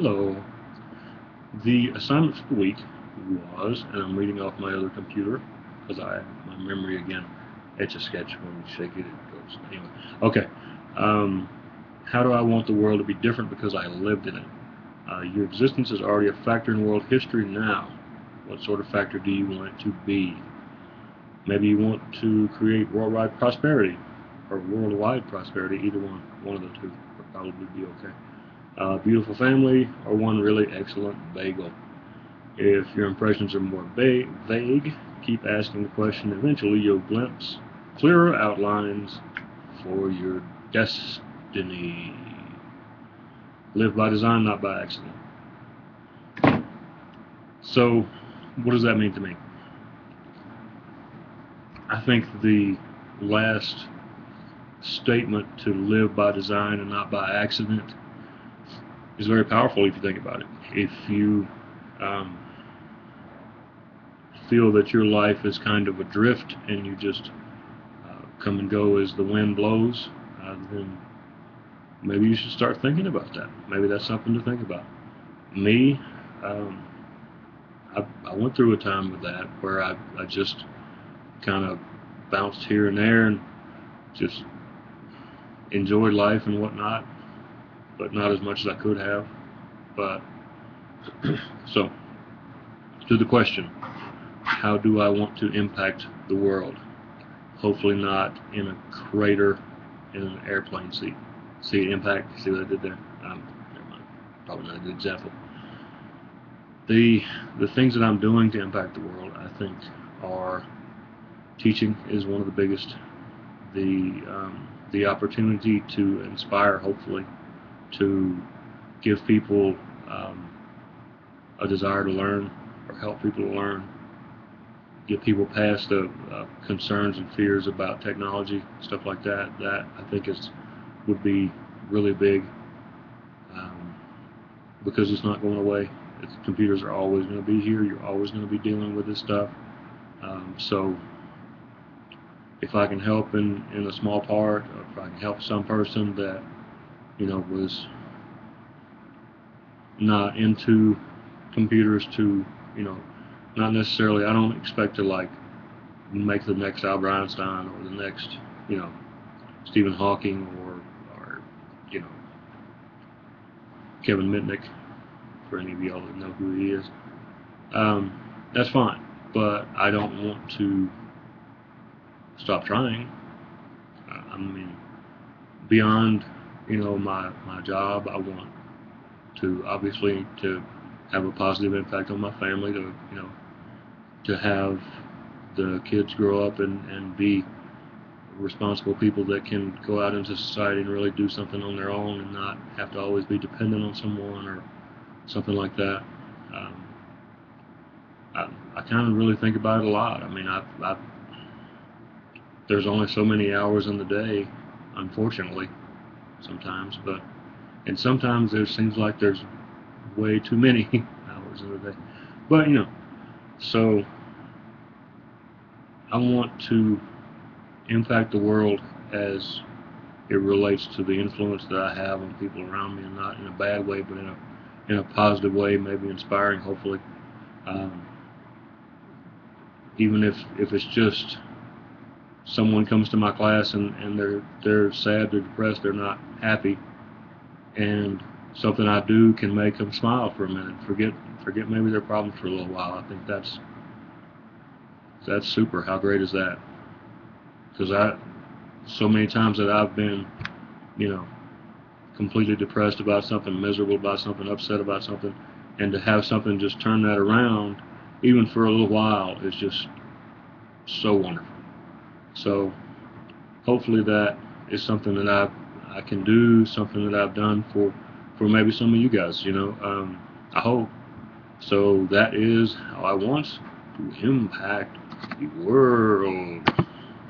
Hello. The assignment for the week was, and I'm reading off my other computer because I my memory again. It's a sketch when you shake it, it goes. Anyway, okay. Um, how do I want the world to be different because I lived in it? Uh, your existence is already a factor in world history now. What sort of factor do you want it to be? Maybe you want to create worldwide prosperity or worldwide prosperity. Either one, one of the two would probably be okay uh, beautiful family, or one really excellent bagel. If your impressions are more va vague, keep asking the question. Eventually, you'll glimpse clearer outlines for your destiny. Live by design, not by accident. So, what does that mean to me? I think the last statement to live by design and not by accident is very powerful if you think about it. If you um, feel that your life is kind of adrift and you just uh, come and go as the wind blows, uh, then maybe you should start thinking about that. Maybe that's something to think about. Me, um, I, I went through a time with that where I, I just kind of bounced here and there and just enjoyed life and whatnot but not as much as I could have. But so, to the question, how do I want to impact the world? Hopefully not in a crater in an airplane seat. See impact? See what I did there? Um, never mind. Probably not a good example. The the things that I'm doing to impact the world, I think, are teaching is one of the biggest. The um, the opportunity to inspire, hopefully, to give people um, a desire to learn or help people learn, get people past the uh, concerns and fears about technology, stuff like that. That I think is would be really big um, because it's not going away. It's, computers are always going to be here. You're always going to be dealing with this stuff. Um, so if I can help in, in a small part, or if I can help some person that you know, was not into computers to, you know, not necessarily, I don't expect to like make the next Albert Einstein or the next, you know, Stephen Hawking or, or you know, Kevin Mitnick, for any of y'all that know who he is. Um, that's fine, but I don't want to stop trying. I mean, beyond you know, my, my job. I want to obviously to have a positive impact on my family, to, you know, to have the kids grow up and, and be responsible people that can go out into society and really do something on their own and not have to always be dependent on someone or something like that. Um, I, I kind of really think about it a lot. I mean, I, I there's only so many hours in the day, unfortunately, sometimes, but and sometimes there seems like there's way too many hours in a day. But you know, so I want to impact the world as it relates to the influence that I have on people around me, and not in a bad way, but in a in a positive way, maybe inspiring, hopefully. Um, even if if it's just someone comes to my class and, and they're they're sad, they're depressed, they're not happy, and something I do can make them smile for a minute, forget forget maybe their problems for a little while. I think that's that's super. How great is that? Because I so many times that I've been, you know, completely depressed about something, miserable about something, upset about something, and to have something just turn that around, even for a little while, is just so wonderful. So hopefully that is something that I I can do, something that I've done for for maybe some of you guys. You know, um, I hope. So that is how I want to impact the world.